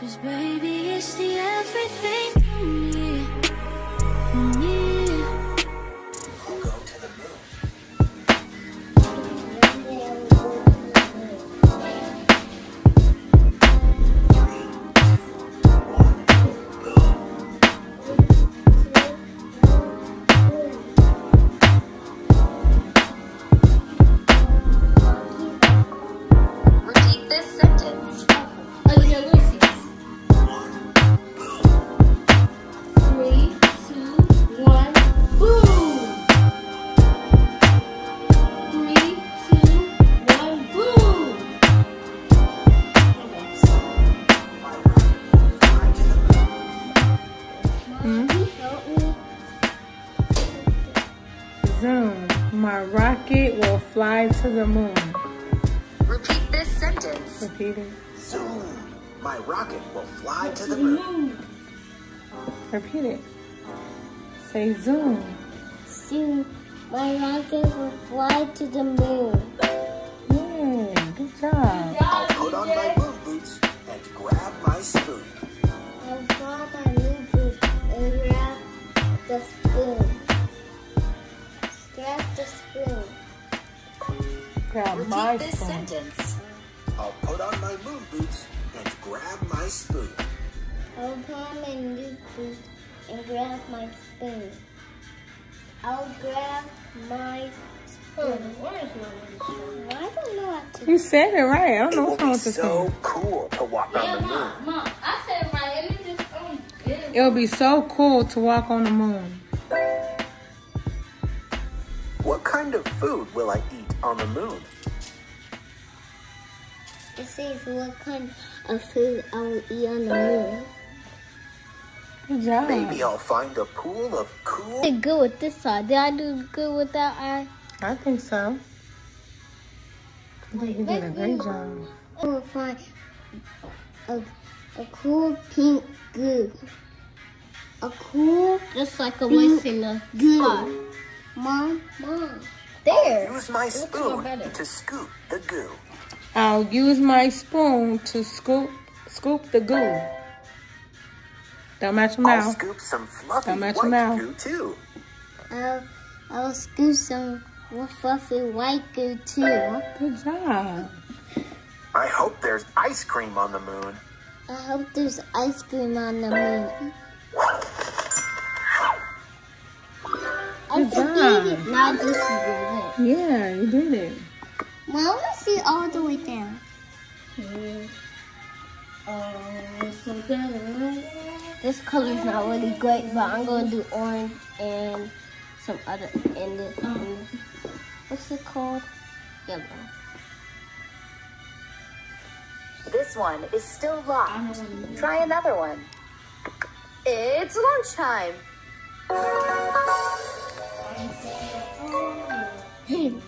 Cause baby, it's the everything Zoom. My rocket will fly to the moon. Repeat this sentence. Repeat it. Zoom! My rocket will fly to the moon. Repeat it. Say zoom. Zoom, my rocket will fly to the moon. Yeah, good job. I'll put on my moon boots and grab my spoon. I'll grab my new boots and grab the spoon. Grab my Repeat this spoon. sentence. I'll put on my moon boots and grab my spoon. I'll grab my new boots and grab my spoon. I'll grab my spoon. I don't know what to You said it right. I don't It know will what's wrong be with this so thing. cool to walk on the moon. Mom, I said it right. Let me just, um, yeah. It'll be so cool to walk on the moon. What kind of food will I eat on the moon? It says what kind of food I will eat on the moon. Good job. Maybe I'll find a pool of cool. did good with this side. Did I do good with that eye? I think so. I think you did a great job. I will find a, a cool pink goo. A cool, just like a voice in the goo. Mom, mom, there. I'll Use my spoon to scoop the goo. I'll use my spoon to scoop scoop the goo. Don't match I'll mouth. scoop some fluffy Don't match your white mouth. goo too. I'll, I'll scoop some fluffy white goo too. Good job. I hope there's ice cream on the moon. I hope there's ice cream on the moon. Forget job. it. Now this is it. Yeah, you did it. Well, I want to see all the way down. This color's not really great, but I'm gonna do orange and some other and the, and what's it called? Yellow. This one is still locked. Try another one. It's lunchtime.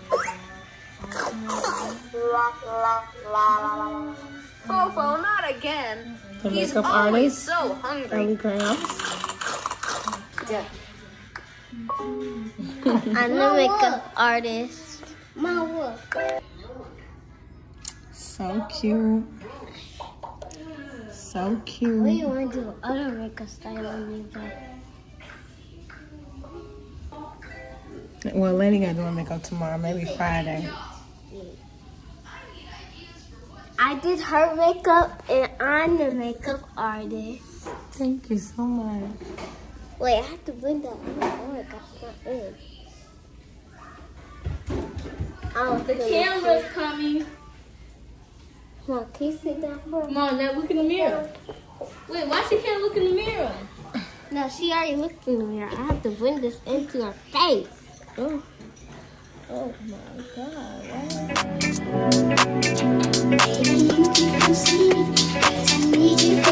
Oh, Fofo, not again. The He's makeup always artist, so hungry. Elie Graham. Yeah. I'm the makeup artist. My work. So cute. So cute. What do you want to do I other makeup style on you, but Well, Lenny got to do her makeup tomorrow, maybe Friday. I did her makeup and I'm the makeup artist. Thank you so much. Wait, I have to blend that. Oh my gosh, not in. Oh, The camera's coming. Come on, can you sit down for Come on, now look in the mirror. Wait, why she can't look in the mirror? No, she already looked in the mirror. I have to blend this into her face. Oh. Oh my God. Baby, you can see